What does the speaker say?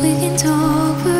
We can talk.